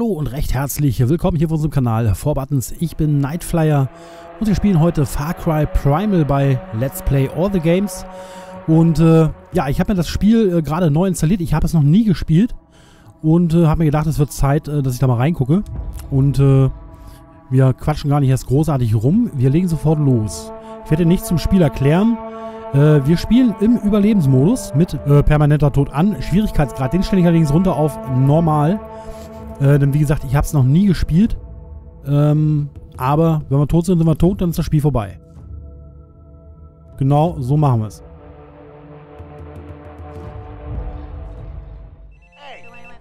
Hallo und recht herzlich willkommen hier auf unserem Kanal Vorbuttons. Ich bin Nightflyer und wir spielen heute Far Cry Primal bei Let's Play All the Games. Und äh, ja, ich habe mir das Spiel äh, gerade neu installiert. Ich habe es noch nie gespielt und äh, habe mir gedacht, es wird Zeit, äh, dass ich da mal reingucke. Und äh, wir quatschen gar nicht erst großartig rum. Wir legen sofort los. Ich werde nichts zum Spiel erklären. Äh, wir spielen im Überlebensmodus mit permanenter Tod an. Schwierigkeitsgrad, den stelle ich allerdings runter auf normal. Äh, denn wie gesagt, ich habe es noch nie gespielt. Ähm, aber wenn wir tot sind, sind wir tot, dann ist das Spiel vorbei. Genau, so machen wir es.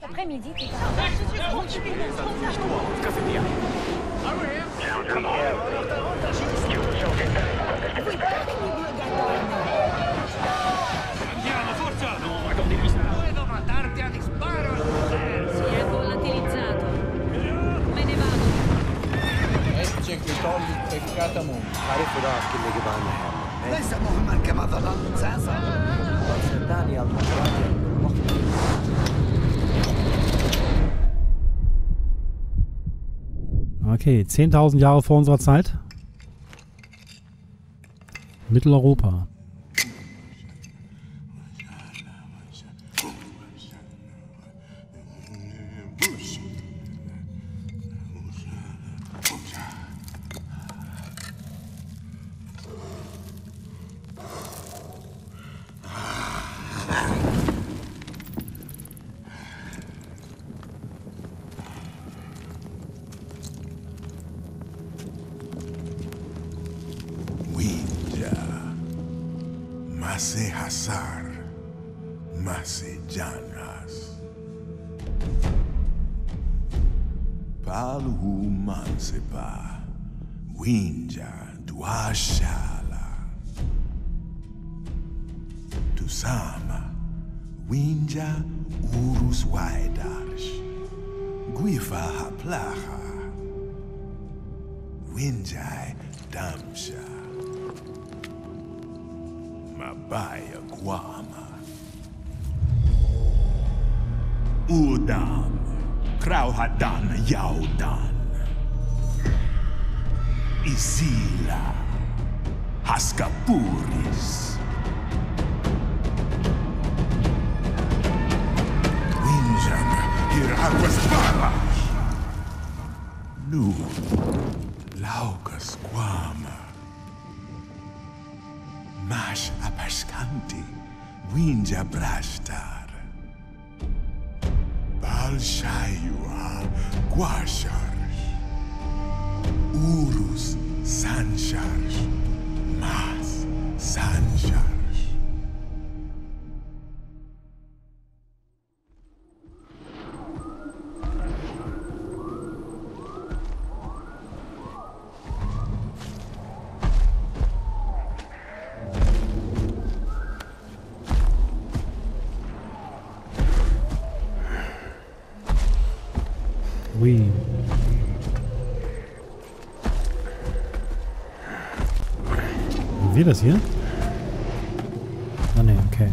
Après-midi, الكاتمون عارف راس كل جبال محمد ليس مهما كما ظننت سأصل صدقني المرة Okay, 10.000 Jahre vor unserer Zeit. Mitteleuropa. Tusama, Winja Urus Waidarsh, Guifa Haplaha, Winjai Damsha. Mabaya Guama. Udam, Krauhadan Yaudan. Isila, Haskapuris. Iraquas Balash. Nu, Laucas Quama. Mash Apascanti, Winja Brashtar. Balshayua Guashar. Urus Sanshar. Mas Sanshar. Wir das hier? Ah ne, okay.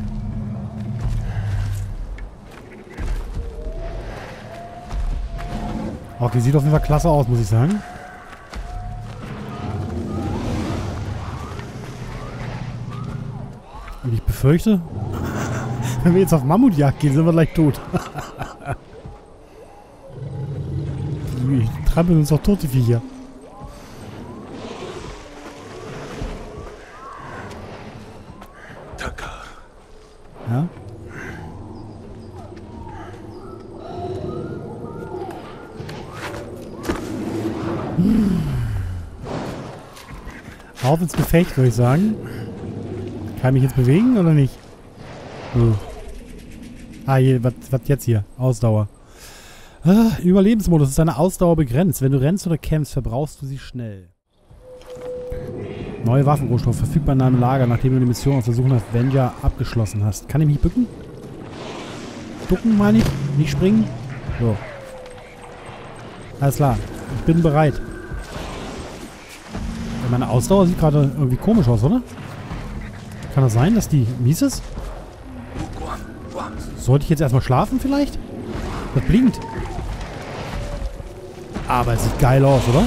Okay, sieht auf jeden Fall klasse aus, muss ich sagen. Und ich befürchte, wenn wir jetzt auf Mammutjagd gehen, sind wir gleich tot. Die trampeln uns doch tot, die Viecher. Auf ins Gefecht, würde ich sagen. Kann ich mich jetzt bewegen oder nicht? Oh. Ah, hier, was jetzt hier? Ausdauer. Ah, Überlebensmodus ist deine Ausdauer begrenzt. Wenn du rennst oder kämpfst, verbrauchst du sie schnell. Neue Waffenrohstoff verfügbar in deinem Lager, nachdem du die Mission auf der Suche nach Venja abgeschlossen hast. Kann ich mich bücken? Ducken meine ich? Nicht springen? So. Alles klar. Ich bin bereit. Ja, meine Ausdauer sieht gerade irgendwie komisch aus, oder? Kann das sein, dass die mies ist? Sollte ich jetzt erstmal schlafen vielleicht? Das blinkt. Aber es sieht geil aus, oder?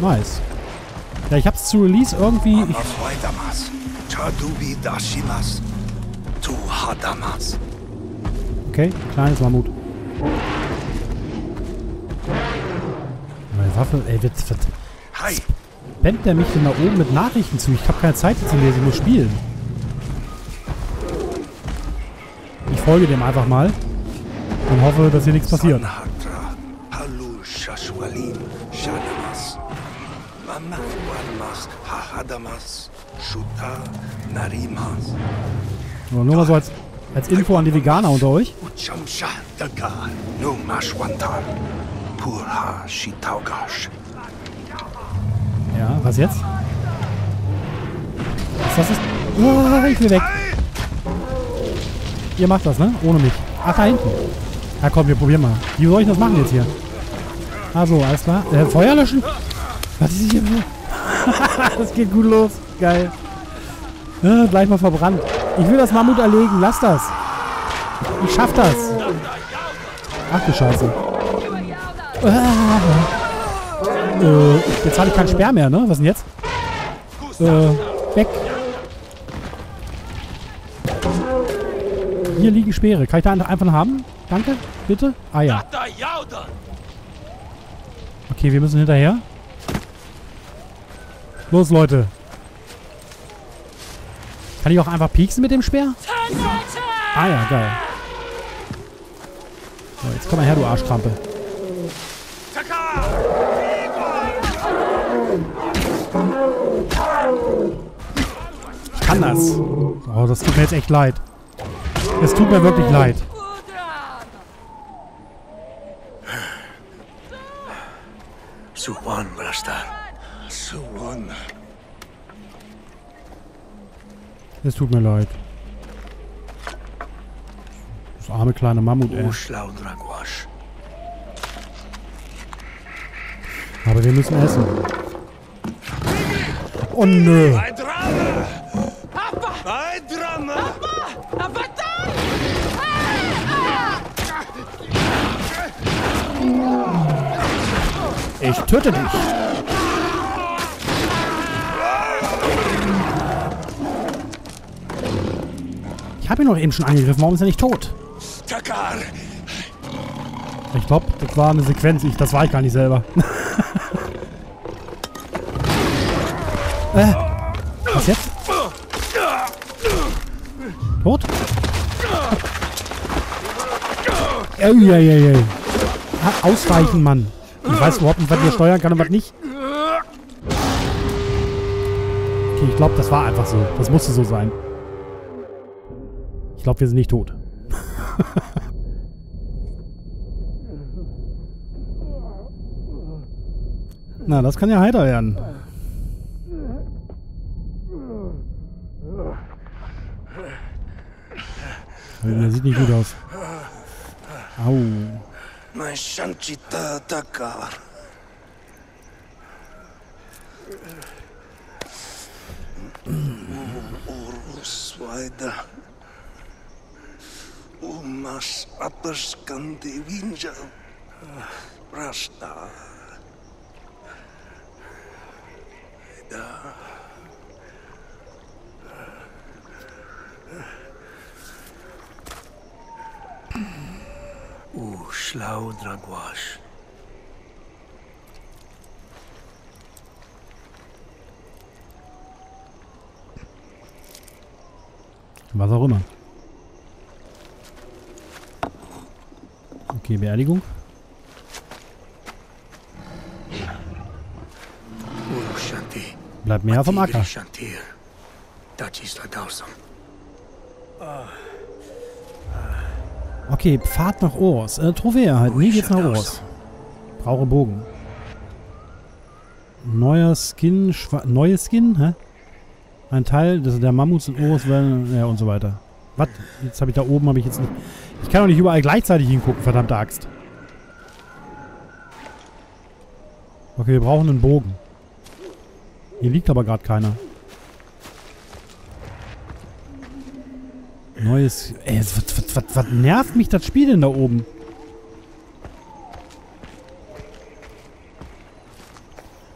Nice. Ja, ich hab's zu Release irgendwie... Ich, okay, kleines Mammut. Waffe... Ey, wird... wird Hi. Spammt der mich denn da oben mit Nachrichten zu? Ich habe keine Zeit zu lesen, ich muss spielen. Ich folge dem einfach mal und hoffe, dass hier nichts passiert. Aber nur mal so als, als Info an die Veganer unter euch. Purha Shitaugash. Ja, was jetzt? Was das ist? Oh, ich will weg. Ihr macht das, ne? Ohne mich. Ach, da hinten. Ja, komm, wir probieren mal. Wie soll ich das machen jetzt hier? Ah, so, alles klar. Äh, Feuer löschen? Was ist hier? das geht gut los. Geil. Äh, gleich mal verbrannt. Ich will das Mammut erlegen. Lass das. Ich schaff das. Ach du Scheiße. Äh, jetzt habe ich keinen Sperr mehr, ne? Was denn jetzt? Äh, weg. Hier liegen Speere. Kann ich da einfach haben? Danke, bitte. Ah ja. Okay, wir müssen hinterher. Los, Leute. Kann ich auch einfach pieksen mit dem Speer? Ah ja, geil. So, jetzt komm mal her, du Arschkrampe. Das. Oh, das tut mir jetzt echt leid. Es tut mir wirklich leid. Suwan Brastar. Suwan. Es tut mir leid. Das arme kleine Mammut, ey. Aber wir müssen essen. Oh nö. Ich töte dich. Ich habe ihn doch eben schon angegriffen. Warum ist er nicht tot? Ich glaube, das war eine Sequenz. Ich, das war ich gar nicht selber. äh, was jetzt? Tot? Eieiei. Ausweichen, Mann. Ich weiß überhaupt nicht, was wir steuern kann und was nicht. Okay, ich glaube, das war einfach so. Das musste so sein. Ich glaube, wir sind nicht tot. Na, das kann ja heiter werden. Der sieht nicht gut aus. Au. Mai Shanchita Dakar. Urusvaida. Umas apaskanti vinja. Rasta. Da. Uschlau Dragwash. Was auch immer. Okay, Beerdigung. Bleibt mehr vom Acker. Dachis Ladausam. Okay, Pfad nach Ors. Äh, Trophäe erhalten. Wie geht's nach Ors? Brauche Bogen. Neuer Skin, Schwa neue Skin, hä? Ein Teil des, der Mammuts in Ors werden, ja und so weiter. Was? Jetzt habe ich da oben, habe ich jetzt nicht... Ich kann doch nicht überall gleichzeitig hingucken, verdammte Axt. Okay, wir brauchen einen Bogen. Hier liegt aber gerade keiner. neues... Ey, was, was, was, was nervt mich das Spiel denn da oben?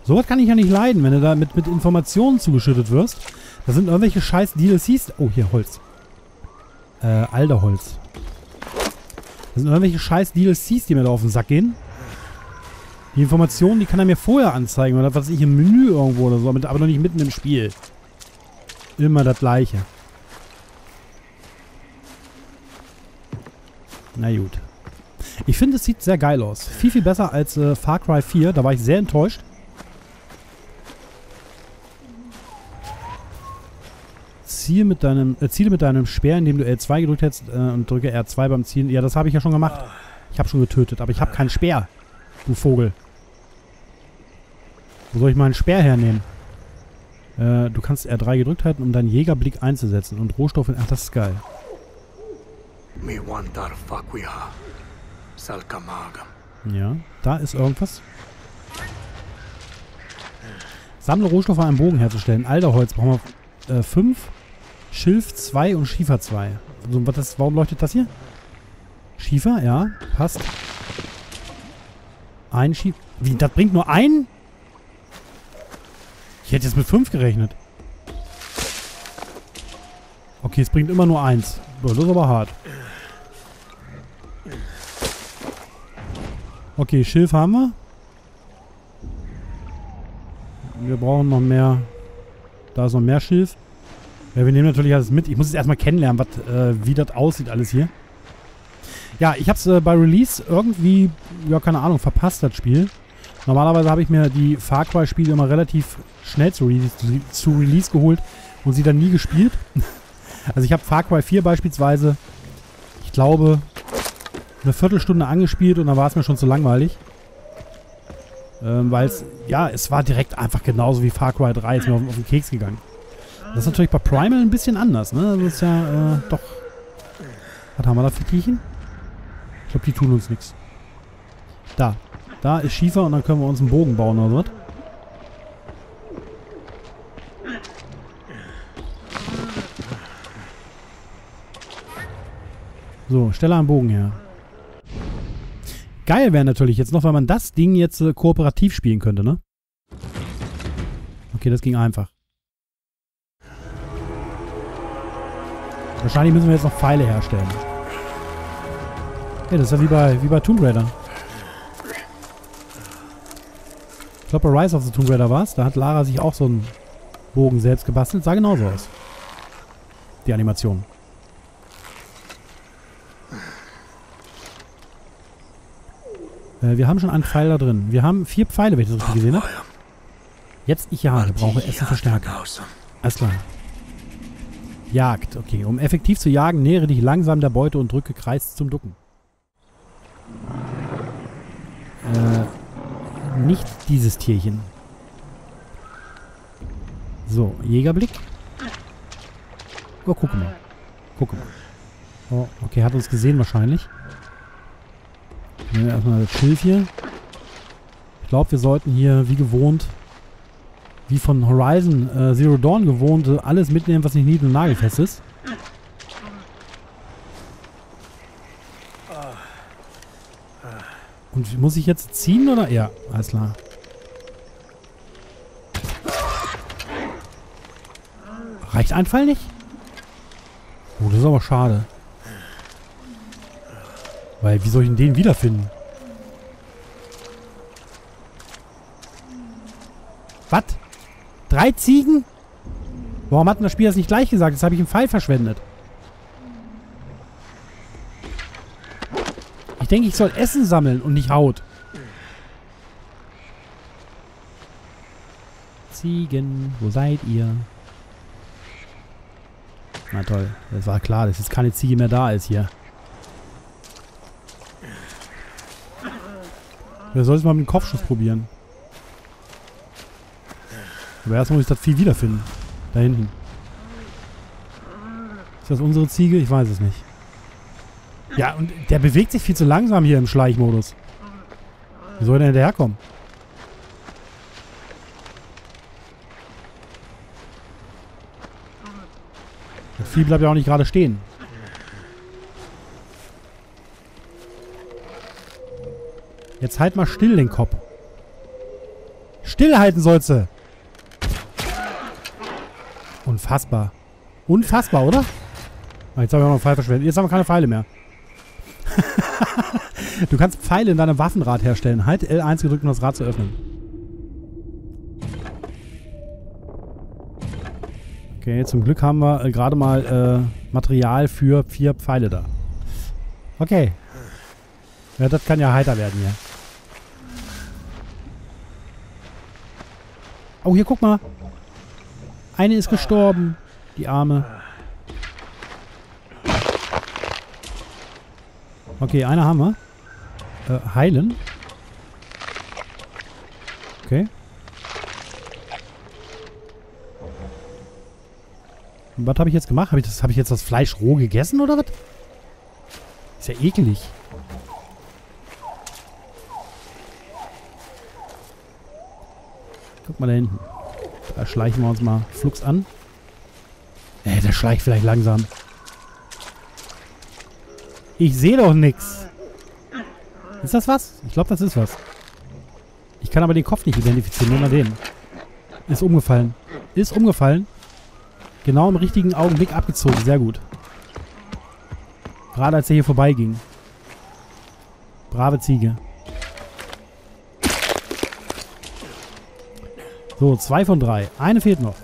Sowas kann ich ja nicht leiden, wenn du da mit, mit Informationen zugeschüttet wirst. Da sind irgendwelche scheiß DLCs... Oh, hier, Holz. Äh, Alderholz. Da sind irgendwelche scheiß DLCs, die mir da auf den Sack gehen. Die Informationen, die kann er mir vorher anzeigen. Oder was ich, im Menü irgendwo oder so. Aber noch nicht mitten im Spiel. Immer das Gleiche. Na gut. Ich finde, es sieht sehr geil aus. Viel, viel besser als äh, Far Cry 4. Da war ich sehr enttäuscht. Ziel mit deinem, äh, Ziele mit deinem Speer, indem du L2 gedrückt hättest äh, und drücke R2 beim Zielen. Ja, das habe ich ja schon gemacht. Ich habe schon getötet, aber ich habe keinen Speer. Du Vogel. Wo soll ich meinen Speer hernehmen? Äh, du kannst R3 gedrückt halten, um deinen Jägerblick einzusetzen und Rohstoffe... Ach, das ist geil. Ja, da ist irgendwas. Sammle Rohstoffe an einem Bogen herzustellen. Alderholz brauchen wir 5, äh, Schilf 2 und Schiefer 2. Also, warum leuchtet das hier? Schiefer, ja, passt. Ein Schiefer. Wie, das bringt nur ein? Ich hätte jetzt mit 5 gerechnet. Okay, es bringt immer nur eins. Das ist aber hart. Okay, Schilf haben wir. Wir brauchen noch mehr. Da ist noch mehr Schilf. Ja, wir nehmen natürlich alles mit. Ich muss es erstmal kennenlernen, wat, äh, wie das aussieht alles hier. Ja, ich habe es äh, bei Release irgendwie, ja keine Ahnung, verpasst, das Spiel. Normalerweise habe ich mir die Far Cry-Spiele immer relativ schnell zu Release, zu Release geholt und sie dann nie gespielt. also ich habe Far Cry 4 beispielsweise, ich glaube, eine Viertelstunde angespielt und dann war es mir schon zu langweilig. Ähm, Weil es, ja, es war direkt einfach genauso wie Far Cry 3, ist mir auf, auf den Keks gegangen. Das ist natürlich bei Primal ein bisschen anders, ne? Das ist ja, äh, doch. Was haben wir da für Tierchen? Ich glaube, die tun uns nichts. Da. Da ist Schiefer und dann können wir uns einen Bogen bauen oder was. So, stelle einen Bogen her. Geil wäre natürlich jetzt noch, wenn man das Ding jetzt äh, kooperativ spielen könnte, ne? Okay, das ging einfach. Wahrscheinlich müssen wir jetzt noch Pfeile herstellen. Ja, das ist ja wie bei, wie bei Tomb Raider. Ich glaube, bei Rise of the Tomb Raider war es. Da hat Lara sich auch so einen Bogen selbst gebastelt. Sah genauso aus. Die Animation. Äh, wir haben schon einen Pfeil da drin. Wir haben vier Pfeile, wenn ich das richtig gesehen habe. Jetzt ich jage. Brauche Essen Verstärker. Alles klar. Jagd. Okay, um effektiv zu jagen, nähere dich langsam der Beute und drücke Kreis zum Ducken. Äh, nicht dieses Tierchen. So, Jägerblick. Oh, guck mal. Guck mal. Oh, okay, hat uns gesehen wahrscheinlich. Nehmen wir erstmal das Schilf hier. Ich glaube, wir sollten hier, wie gewohnt, wie von Horizon äh, Zero Dawn gewohnt, alles mitnehmen, was nicht nied- und nagelfest ist. Und muss ich jetzt ziehen oder? Ja, alles klar. Reicht ein Fall nicht? Oh, das ist aber schade. Weil, wie soll ich denn den wiederfinden? Was? Drei Ziegen? Warum hat denn das Spiel das nicht gleich gesagt? Das habe ich im Pfeil verschwendet. Ich denke, ich soll Essen sammeln und nicht Haut. Ziegen, wo seid ihr? Na toll, das war klar, dass jetzt keine Ziege mehr da ist hier. Wir sollten mal mit dem Kopfschuss probieren. Aber erstmal muss ich das Vieh wiederfinden. Da hinten. Ist das unsere Ziege? Ich weiß es nicht. Ja, und der bewegt sich viel zu langsam hier im Schleichmodus. Wie soll der hinterherkommen? Das Vieh bleibt ja auch nicht gerade stehen. Jetzt halt mal still den Kopf. Stillhalten sollst du. Unfassbar. Unfassbar, oder? Ah, Jetzt habe ich auch noch einen Pfeil verschwendet. Jetzt haben wir keine Pfeile mehr. du kannst Pfeile in deinem Waffenrad herstellen. Halt L1 gedrückt, um das Rad zu öffnen. Okay, zum Glück haben wir äh, gerade mal äh, Material für vier Pfeile da. Okay. Ja, das kann ja heiter werden hier. Oh, hier, guck mal. Eine ist gestorben. Die Arme. Okay, eine haben wir. Äh, heilen. Okay. Und was habe ich jetzt gemacht? Habe ich, hab ich jetzt das Fleisch roh gegessen oder was? Ist ja ekelig. Guck mal da hinten. Da schleichen wir uns mal flugs an. Ey, der schleicht vielleicht langsam. Ich sehe doch nichts. Ist das was? Ich glaube, das ist was. Ich kann aber den Kopf nicht identifizieren, nur mal den. Ist umgefallen. Ist umgefallen. Genau im richtigen Augenblick abgezogen. Sehr gut. Gerade als er hier vorbeiging. Brave Ziege. So, zwei von drei. Eine fehlt noch.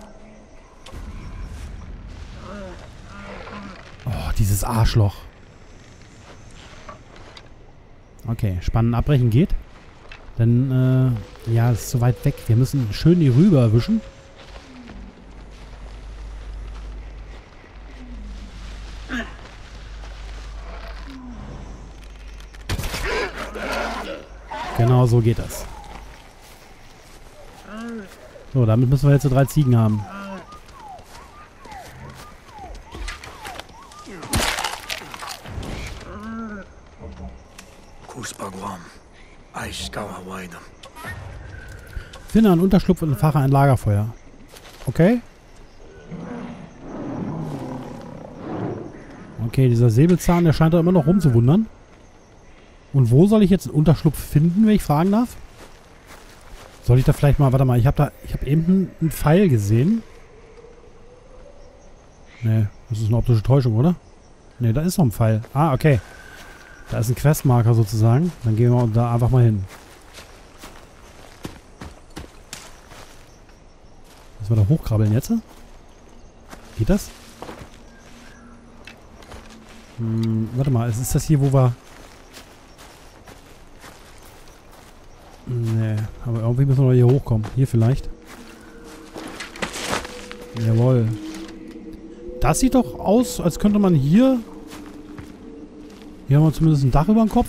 Oh, dieses Arschloch. Okay, spannend abbrechen geht. Dann, äh, ja, ist zu weit weg. Wir müssen schön die rüber erwischen. Genau so geht das. So, damit müssen wir jetzt so drei Ziegen haben. Finde einen Unterschlupf und fache ein Lagerfeuer. Okay. Okay, dieser Säbelzahn, der scheint da immer noch rumzuwundern. Und wo soll ich jetzt einen Unterschlupf finden, wenn ich fragen darf? Soll ich da vielleicht mal, warte mal, ich habe da, ich habe eben einen Pfeil gesehen. Nee, das ist eine optische Täuschung, oder? Nee, da ist noch ein Pfeil. Ah, okay. Da ist ein Questmarker sozusagen. Dann gehen wir da einfach mal hin. Müssen wir da hochkrabbeln jetzt? Geht das? Hm, warte mal, ist das hier, wo wir... aber irgendwie müssen wir hier hochkommen. Hier vielleicht. Jawohl. Das sieht doch aus, als könnte man hier... Hier haben wir zumindest ein Dach über dem Kopf.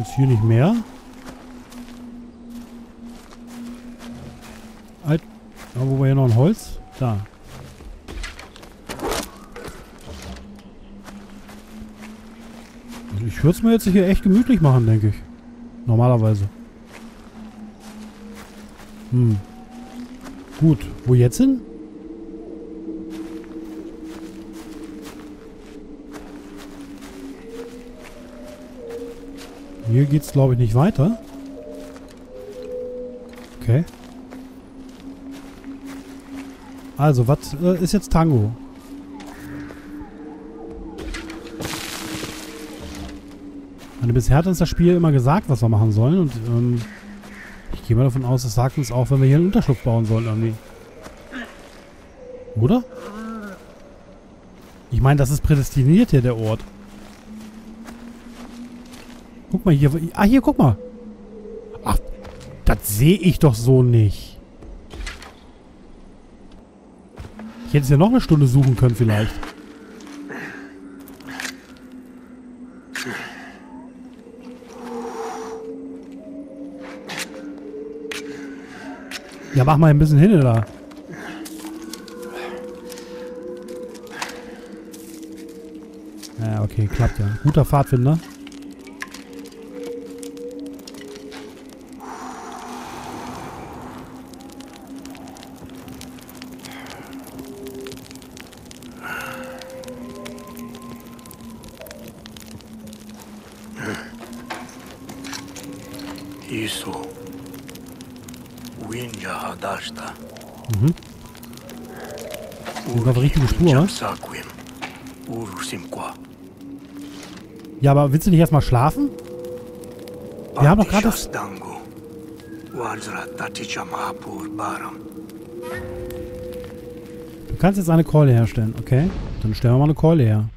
Ist hier nicht mehr. Alt. Da, wo wir hier noch ein Holz. Da. Also würde es mir jetzt hier echt gemütlich machen, denke ich. Normalerweise. Hm. Gut. Wo jetzt hin? Hier geht's, glaube ich, nicht weiter. Okay. Also, was äh, ist jetzt Tango? Meine, bisher hat uns das Spiel immer gesagt, was wir machen sollen. Und ähm, ich gehe mal davon aus, es sagt uns auch, wenn wir hier einen Unterschlupf bauen sollen irgendwie. Oder? Ich meine, das ist prädestiniert hier, der Ort. Guck mal hier. Ah, hier, guck mal. Ach, das sehe ich doch so nicht. Ich hätte es ja noch eine Stunde suchen können vielleicht. Mach mal ein bisschen hin da. Ja, okay, klappt ja. Guter Pfadfinder. Isu. Hadashta. Mhm. Sind auf der richtigen Spur. Urusimqua. Ja, aber willst du nicht erstmal schlafen? Wir haben doch gerade das... Du kannst jetzt eine Keule herstellen, okay? Dann stellen wir mal eine Keule her.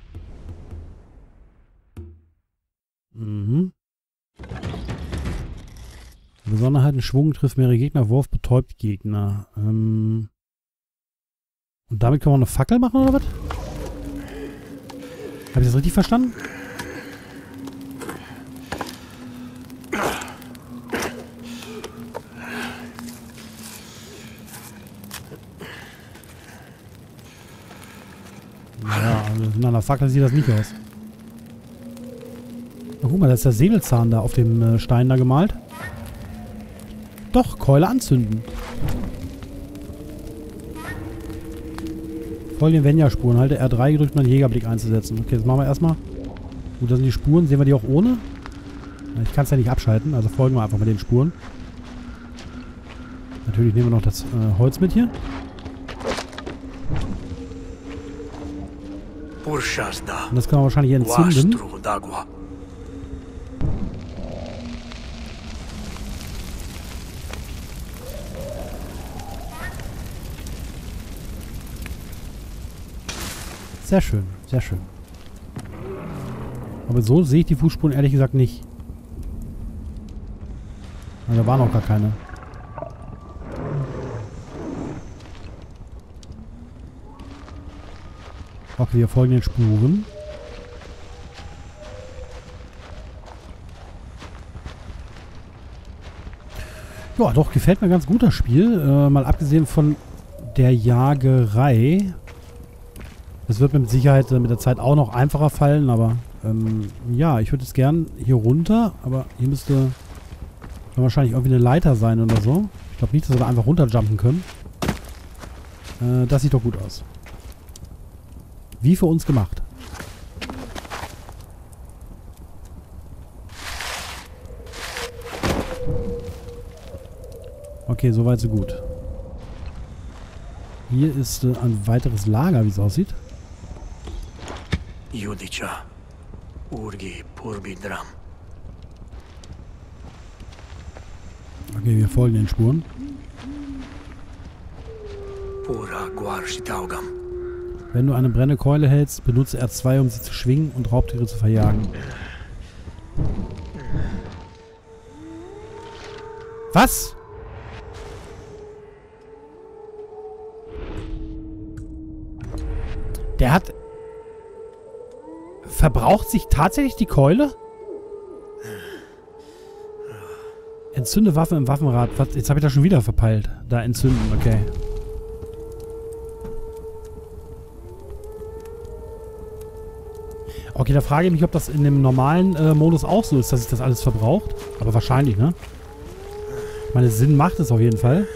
Besonderheiten, Schwung trifft mehrere Gegner, Wurf betäubt Gegner. Ähm Und damit können wir eine Fackel machen, oder was? Habe ich das richtig verstanden? Ja, also in einer Fackel sieht das nicht aus. Na, guck mal, da ist der Säbelzahn da auf dem äh, Stein da gemalt. Doch, Keule anzünden. Voll den Venja-Spuren. Halte R3 gedrückt, um einen Jägerblick einzusetzen. Okay, das machen wir erstmal. Gut, das sind die Spuren. Sehen wir die auch ohne? Ich kann es ja nicht abschalten, also folgen wir einfach mit den Spuren. Natürlich nehmen wir noch das äh, Holz mit hier. Und das können wir wahrscheinlich entzünden. Sehr schön, sehr schön. Aber so sehe ich die Fußspuren ehrlich gesagt nicht. Ja, da waren auch gar keine. Okay, wir folgen den Spuren. Ja, doch, gefällt mir ganz gut das Spiel. Äh, mal abgesehen von der Jagerei. Es wird mit Sicherheit äh, mit der Zeit auch noch einfacher fallen, aber ähm, ja, ich würde jetzt gern hier runter, aber hier müsste wahrscheinlich irgendwie eine Leiter sein oder so. Ich glaube nicht, dass wir da einfach runterjumpen können. Äh, das sieht doch gut aus. Wie für uns gemacht. Okay, soweit so gut. Hier ist äh, ein weiteres Lager, wie es aussieht. Judicha. Urgi Purbidram. Okay, wir folgen den Spuren. Pura Guarshitaugam. Wenn du eine brennende Keule hältst, benutze R2, um sie zu schwingen und Raubtiere zu verjagen. Was? Der hat... Verbraucht sich tatsächlich die Keule? Entzünde Waffe im Waffenrad. Was? Jetzt habe ich das schon wieder verpeilt. Da entzünden, okay. Okay, da frage ich mich, ob das in dem normalen äh, Modus auch so ist, dass sich das alles verbraucht. Aber wahrscheinlich, ne? Meine, Sinn macht es auf jeden Fall.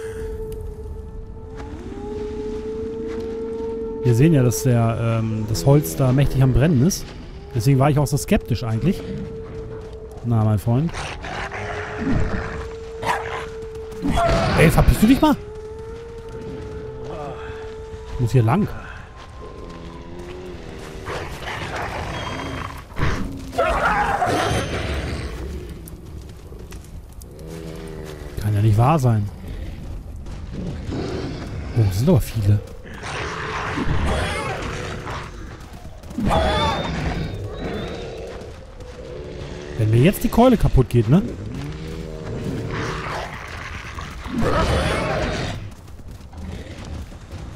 Wir sehen ja, dass der, ähm, das Holz da mächtig am Brennen ist. Deswegen war ich auch so skeptisch eigentlich. Na, mein Freund. Ey, verpiss du dich mal? Ich muss hier lang. Kann ja nicht wahr sein. Oh, das sind aber viele. Wenn mir jetzt die Keule kaputt geht, ne?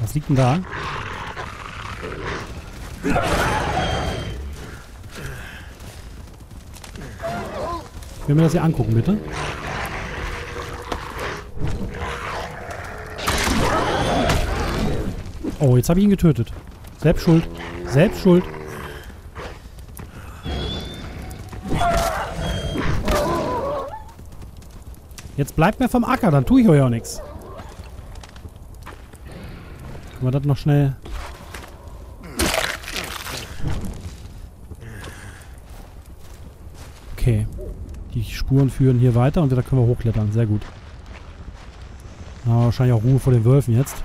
Was liegt denn da? Ich will mir das hier angucken, bitte. Oh, jetzt habe ich ihn getötet. Selbst schuld. Selbst schuld. Bleibt mir vom Acker, dann tue ich euch auch nichts. Können wir das noch schnell... Okay. Die Spuren führen hier weiter und da können wir hochklettern. Sehr gut. Aber wahrscheinlich auch Ruhe vor den Wölfen jetzt.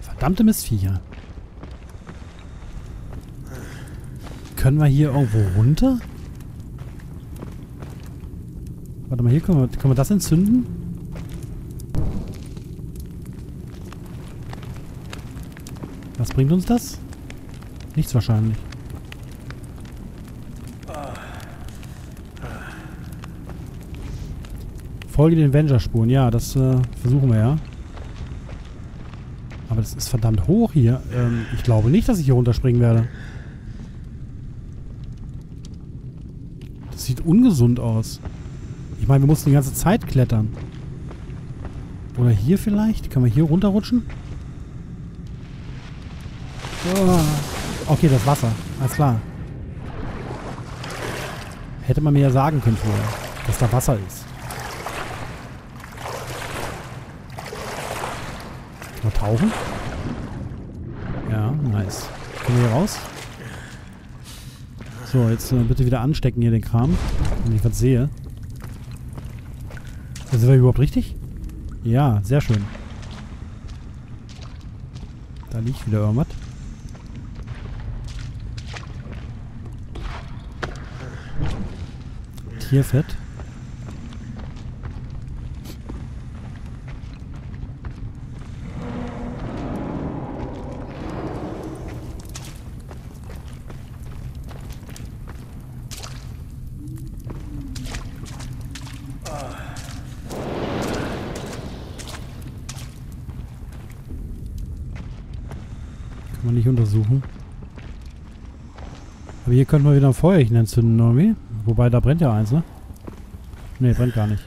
Verdammte Mistviecher. Können wir hier irgendwo runter? Warte mal, hier können wir, können wir das entzünden? Was bringt uns das? Nichts wahrscheinlich. Folge den Avenger-Spuren. Ja, das äh, versuchen wir ja. Aber das ist verdammt hoch hier. Ähm, ich glaube nicht, dass ich hier runterspringen werde. Das sieht ungesund aus. Ich meine, wir mussten die ganze Zeit klettern. Oder hier vielleicht? Können wir hier runterrutschen? Oh. Okay, das Wasser. Alles klar. Hätte man mir ja sagen können vorher, dass da Wasser ist. Mal tauchen? Ja, nice. Können wir hier raus? So, jetzt äh, bitte wieder anstecken hier den Kram, wenn ich was sehe. Sind wir überhaupt richtig? Ja, sehr schön. Da liegt wieder irgendwas. Tierfett. Man nicht untersuchen. Aber hier könnten wir wieder ein Feuerchen entzünden, irgendwie. Wobei, da brennt ja eins, ne? Ne, brennt gar nicht.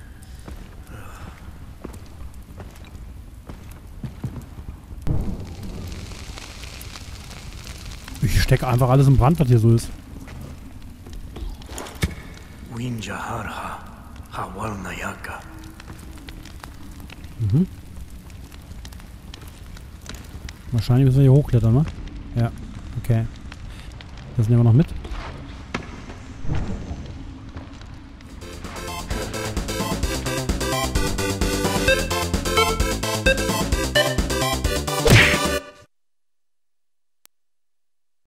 Ich stecke einfach alles im Brand, was hier so ist. Mhm. Wahrscheinlich müssen wir hier hochklettern, ne? Ja, okay. Das nehmen wir noch mit.